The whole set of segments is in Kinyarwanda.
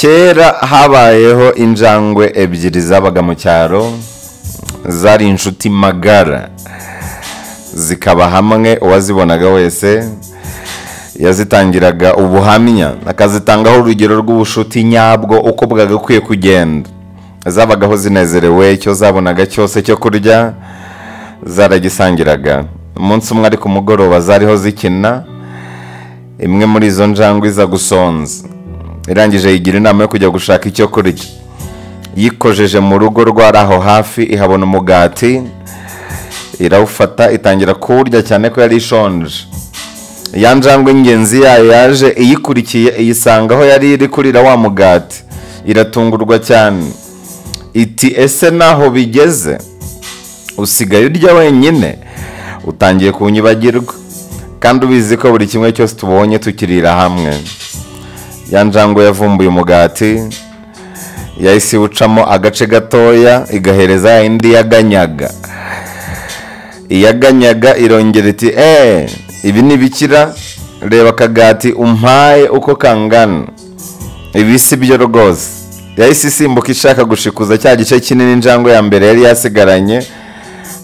kera habayeho injangwe ebyiri zabaga mu cyaro zari inshuti magara. Zikaba hamwe uwazibonaga wese yazitangiraga ubuhamya akazitangaho urugero rw'ubushuti nyabwo uko bwagakwiye kugenda. Zabagaho zinezerewe icyo zabonaga cyose cyo kurya zaragisangiraga umunsi umwe ari ku mugoroba zariho zikina imwe muri izo njangwe iza gusonza. Irangije yigira inama yo kujya gushaka icyo kurya. Yikojeje mu rugo rwari aho hafi ihabona umugati irawufata itangira kuwurya cyane ko yari ishonje. Ya njangwe yayo yaje iyikurikiye iyisanga aho yari iri kurira wa mugati. Iratungurwa cyane. Iti ese naho bigeze? Usigaye urya wenyine utangiye kunyibagirwa. Kandi ubizi ko buri kimwe cyose tubonye tukirira hamwe. Ya njangwe yavumbuye umugati yahise iwucamo agace gatoya igahereza indi yaganyaga. Iyaganyaga irongera iti eee ibi ni bikira reba akagati umpaye uko kangana. Ibi si byo rwose. Yahise isimbuka ishaka gushikuza cya gice kinini injangwe ya mbere yari yasigaranye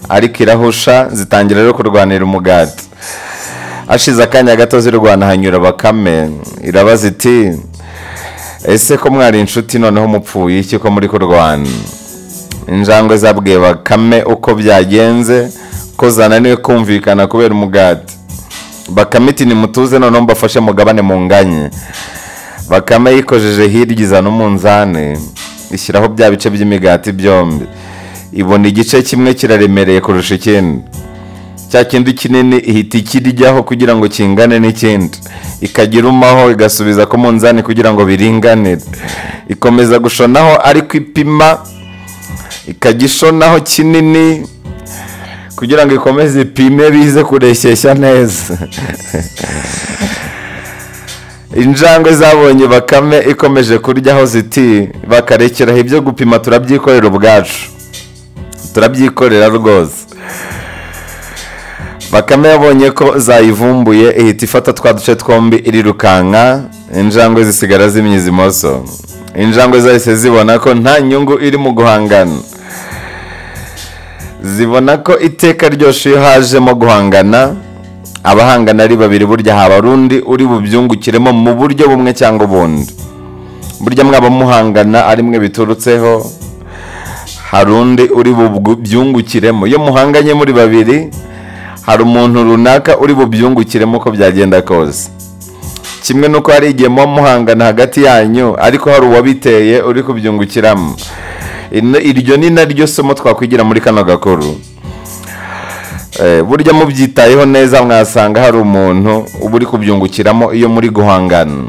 ariko irahusha zitangira rero kurwanira umugati. Hashize akanya gato zirwana hanyura bakame. Irabaza iti ese ko mwari inshuti noneho mupfuye iki ko muri kurwana? Injangwe zabwiye bakame uko byagenze ko zananiwe kumvikana kubera umugati. Bakame iti nimutuze noneho mbafashe mugabane mu nganye bakame yikojeje hirya izana umunzani ishyiraho bya bice by'imigati byombi. Ibona igice kimwe kiraremereye kurusha ikindi. Cya kindi kinini ihita ikiryaho kugira ngo kingane n'ikindi. Ikagira umaho igasubiza ku munzani kugira ngo biringanire. Ikomeza gushonaho ariko ipima ikajya ishonaho kinini kugira ngo ikomeze ipime bize kureshyeshya neza. Injangwe zabonye bakame ikomeje kuryaho ziti bakarekeraho ibyo gupima turabyikorera ubwacu. Turabyikorera rwose. Bakame yabonye ko zayivumbuye ihita ifata twa duce twombi irirukanka injangwe zisigara zimyiza imoso injangwe zahise zibona ko nta nyungu iri mu guhangana. Zibona ko iteka ryose iyo hajemo guhangana abahangana ari babiri burya haba undi uri bubyungukiremo mu buryo bumwe cyangwa ubundi. Burya mwaba muhangana ari mwe biturutseho hari undi uri bubyungukiremo. Iyo muhanganye muri babiri hari umuntu runaka uri bubyungukiremo uko byagenda kose. Kimwe n'uko hari igihe muba muhangana hagati yanyu ariko hari uwabiteye uri kubyungukiramo. Iryo ni naryo somo twakwigira muri kano gakuru. Burya mubyitayeho neza mwasanga hari umuntu uba uri kubyungukiramo iyo muri guhangana.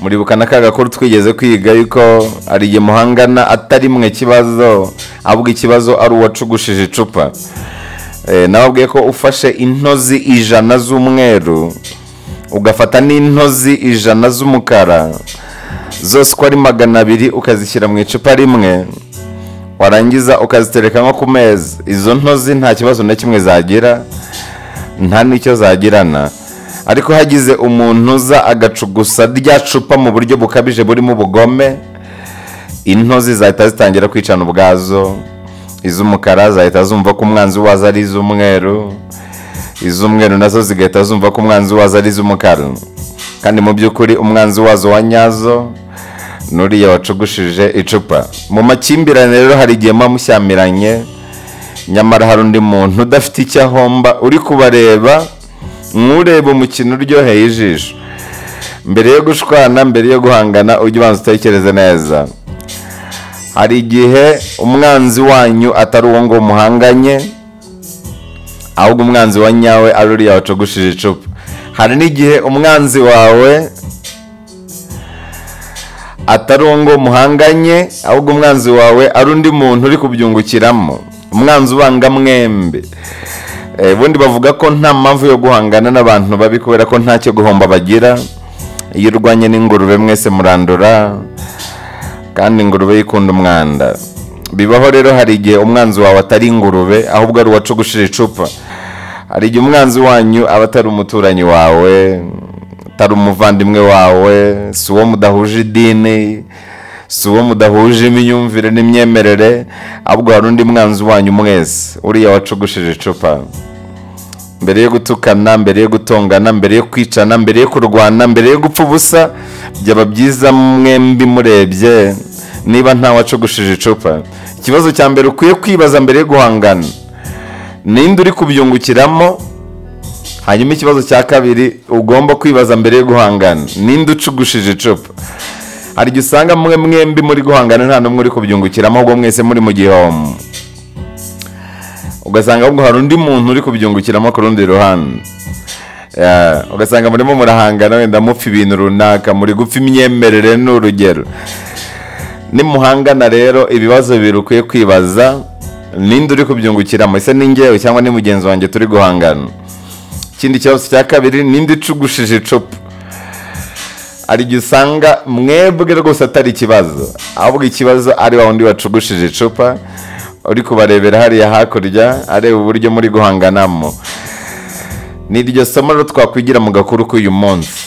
Muribuka na ka gakuru twigeze kwiga yuko hari igihe muhangana atari mwe kibazo ahubwo ikibazo ari uwacugushije icupa. Nababwiye ko ufashe intozi ijana z'umweru ugafata n'intozi ijana z'umukara. Zose uko ari magana abiri ukazishyira mu icupa rimwe warangiza ukazitereka nko ku meza. Izo ntozi nta kibazo na kimwe zagira nta n'icyo zagirana. Ariko hagize umuntu uza agacugusa rya cupa mu buryo bukabije burimo ubugome intozi zahita zitangira kwicana ubwazo. Iz'umukara zahita zumva ko umwanzi wazo ari iz'umweru iz'umweru na zo zigahita zumva ko umwanzi wazo ari iz'umukara. Kandi mu by'ukuri umwanzi wazo wa nyazo n'uriya wacugushije icupa. Mu makimbirane rero hari igihe muba mushyamiranye nyamara hari undi muntu udafite icyo ahomba uri kubareba nk'ureba umukino uryoheye ijisho. Mbere yo gushwana mbere yo guhangana ujye ubanza utekereze neza. Hari igihe umwanzi wanyu atari uwo ngo muhanganye ahubwo umwanzi wa nyawe ari uriya wacugushije icupa. Hari n'igihe umwanzi wawe atari uwo ngo muhanganye ahubwo umwanzi wawe ari undi muntu uri kubyungukiramo. Umwanzi ubanga mwembe. Ubundi bavuga ko nta mpamvu yo guhangana n'abantu babi kubera ko ntacyo guhomba bagira. Iyo urwanye n'ingurube mwese murandura. Kandi ingurube yikunda umwanda. Bibaho rero hari igihe umwanzi wawe atari ingurube ahubwo ari uwacugushije icupa. Hari igihe umwanzi wanyu aba atari umuturanyi wawe utari umuvandimwe wawe si uwo mudahuje idini si uwo mudahuje imyumvire n'imyemerere ahubwo hari undi mwanzi wanyu mwese uriya wacugushije icupa. Mbere yo gutukana mbere yo gutongana mbere yo kwicana mbere yo kurwana mbere yo gupfa ubusa byaba byiza mwembi murebye niba nta wacugushije icupa. Ikibazo cya mbere ukwiye kwibaza mbere yo guhangana. Ninde uri kubyungukiramo? Hanyuma ikibazo cya kabiri ugomba kwibaza mbere yo guhangana. Ninde ucugushije icupa? Hari igihe usanga mwe mwembi muri guhangana nta n'umwe uri kubyungukiramo ahubwo mwese muri mu gihombo. Ugasanga ahubwo hari undi muntu uri kubyungukiramo ku rundi ruhande. Ugasanga murimo murahangana wenda mupfa ibintu runaka muri gupfa imyemerere ni nimuhangana rero ibibazo bibiri ukwiye kwibaza ninde uri kubyungukiramo? Ese ni ngewe cyangwa ni mugenzi wanjye turi guhangana? Ikindi kibazo cya kabiri ninde ucugushije icupa? Hari igihe usanga mwebwe rwose atari ikibazo. Ahubwo ikibazo ari wa wundi wacugushije icupa uri kubarebera hariya hakurya areba uburyo muri guhanganamo. Ni iryo somo rero twakwigira mu gakuru k'uyu munsi.